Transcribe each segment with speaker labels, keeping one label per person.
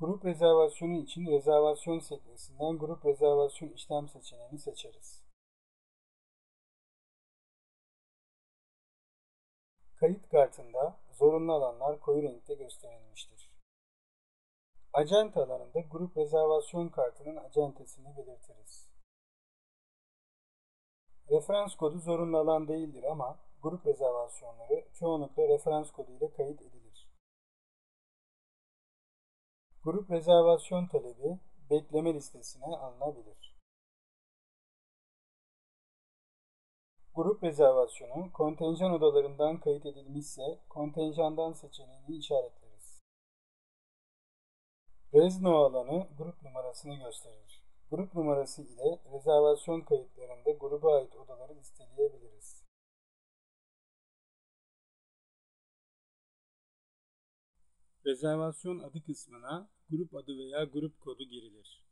Speaker 1: Grup rezervasyonu için rezervasyon sekmesinden grup rezervasyon işlem seçeneğini seçeriz. Kayıt kartında zorunlu alanlar koyu renkte gösterilmiştir. Acente alanında grup rezervasyon kartının acentesini belirtiriz. Referans kodu zorunlu alan değildir ama grup rezervasyonları çoğunlukla referans kodu ile kayıt edilir. Grup rezervasyon talebi bekleme listesine alınabilir. Grup rezervasyonu kontenjan odalarından kayıt edilmişse kontenjandan seçeneğini işaretleriz. Rezno alanı grup numarasını gösterir. Grup numarası ile rezervasyon kayıtlarında gruba ait odaları listeleyebiliriz. Rezervasyon adı kısmına grup adı veya grup kodu girilir.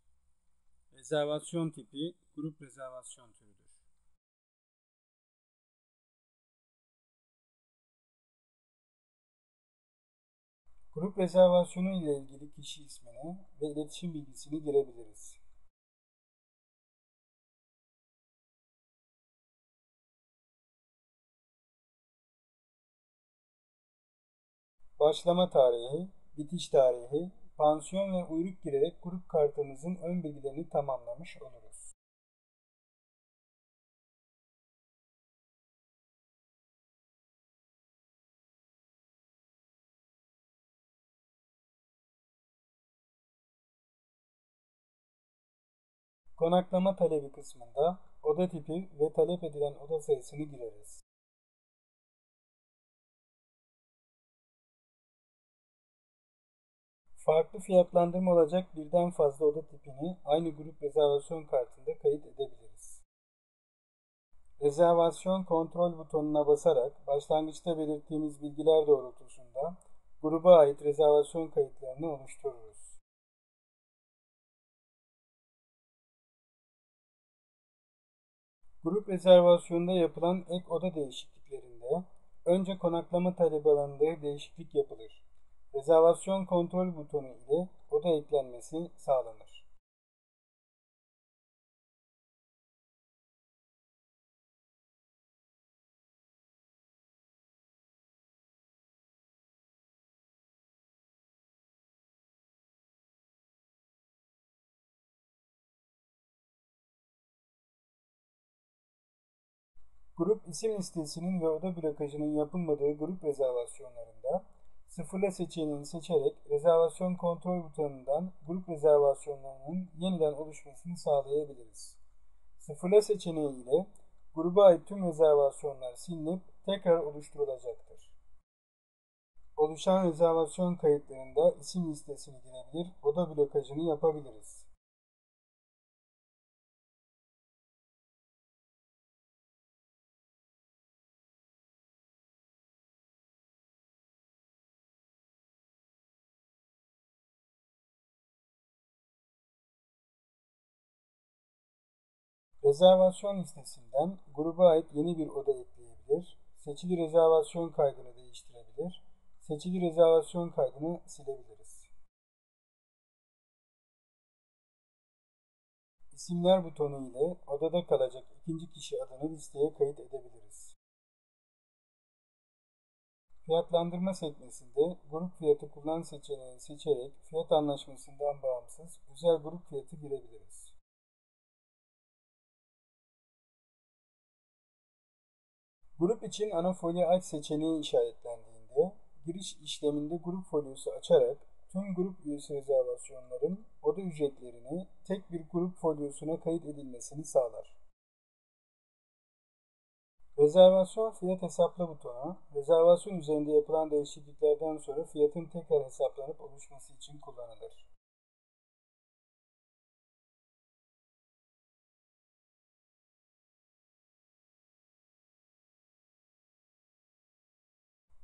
Speaker 1: Rezervasyon tipi grup rezervasyon türüdür. Grup rezervasyonu ile ilgili kişi ismini ve iletişim bilgisini girebiliriz. Başlama tarihi, bitiş tarihi, pansiyon ve uyruk girerek grup kartımızın ön bilgilerini tamamlamış oluruz. Konaklama talebi kısmında oda tipi ve talep edilen oda sayısını gireriz. Farklı fiyatlandırma olacak birden fazla oda tipini aynı grup rezervasyon kartında kayıt edebiliriz. Rezervasyon kontrol butonuna basarak başlangıçta belirttiğimiz bilgiler doğrultusunda gruba ait rezervasyon kayıtlarını oluştururuz. Grup rezervasyonunda yapılan ek oda değişikliklerinde önce konaklama talebi alanında değişiklik yapılır. Rezervasyon kontrol butonu ile oda eklenmesi sağlanır. Grup isim listesinin ve oda blokajının yapılmadığı grup rezervasyonlarında Sıfırla seçeneğini seçerek rezervasyon kontrol butonundan grup rezervasyonlarının yeniden oluşmasını sağlayabiliriz. Sıfırla seçeneği ile gruba ait tüm rezervasyonlar silinip tekrar oluşturulacaktır. Oluşan rezervasyon kayıtlarında isim listesini girebilir, oda blokajını yapabiliriz. Rezervasyon listesinden gruba ait yeni bir oda ekleyebilir, seçili rezervasyon kaydını değiştirebilir, seçili rezervasyon kaydını silebiliriz. İsimler butonu ile odada kalacak ikinci kişi adını listeye kayıt edebiliriz. Fiyatlandırma sekmesinde grup fiyatı kullan seçeneğini seçerek fiyat anlaşmasından bağımsız özel grup fiyatı girebiliriz. Grup için ana folyo aç seçeneği işaretlendiğinde giriş işleminde grup folyosu açarak tüm grup üyesi rezervasyonların oda ücretlerini tek bir grup folyosuna kayıt edilmesini sağlar. Rezervasyon fiyat hesapla butonu, rezervasyon üzerinde yapılan değişikliklerden sonra fiyatın tekrar hesaplanıp oluşması için kullanılır.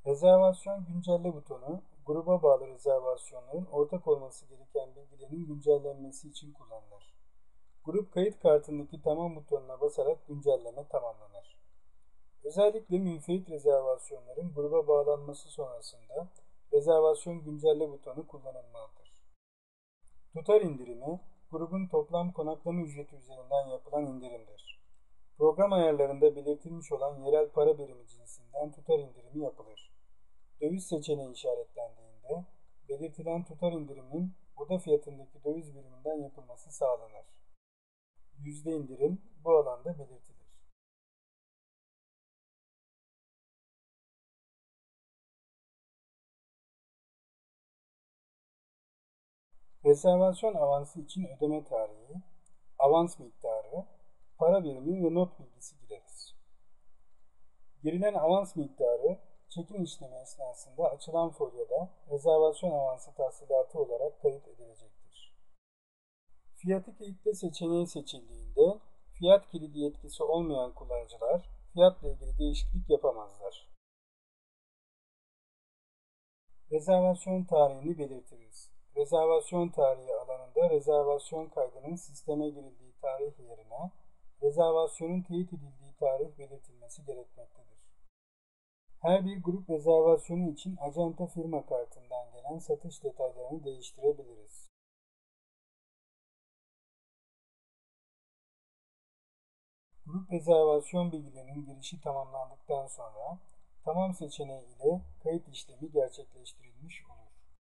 Speaker 1: Rezervasyon güncelle butonu, gruba bağlı rezervasyonların ortak olması gereken bilgilerin güncellenmesi için kullanılır. Grup kayıt kartındaki tamam butonuna basarak güncelleme tamamlanır. Özellikle münferit rezervasyonların gruba bağlanması sonrasında rezervasyon güncelle butonu kullanılmalıdır. Tutar indirimi, grubun toplam konaklama ücreti üzerinden yapılan indirimdir. Program ayarlarında belirtilmiş olan yerel para birimi cinsinden tutar indirimi yapılır. Döviz seçeneği işaretlendiğinde, belirtilen tutar indiriminin oda fiyatındaki döviz biriminden yapılması sağlanır. Yüzde indirim bu alanda belirtilir. Rezervasyon avansı için ödeme tarihi, avans miktarı, para birimi ve not bilgisi gireriz. Girilen avans miktarı çekim işlemi esnasında açılan folyoda rezervasyon avansı tahsilatı olarak kayıt edilecektir. Fiyatı kilitle seçeneği seçildiğinde fiyat kilidi yetkisi olmayan kullanıcılar fiyatla ilgili değişiklik yapamazlar. Rezervasyon tarihini belirtiriz. Rezervasyon tarihi alanında rezervasyon kaydının sisteme girildiği tarih yerine rezervasyonun teyit edildiği tarih belirtilmesi gerekmektedir. Her bir grup rezervasyonu için acenta firma kartından gelen satış detaylarını değiştirebiliriz. Grup rezervasyon bilgilerinin girişi tamamlandıktan sonra tamam seçeneği ile kayıt işlemi gerçekleştirilmiş olur.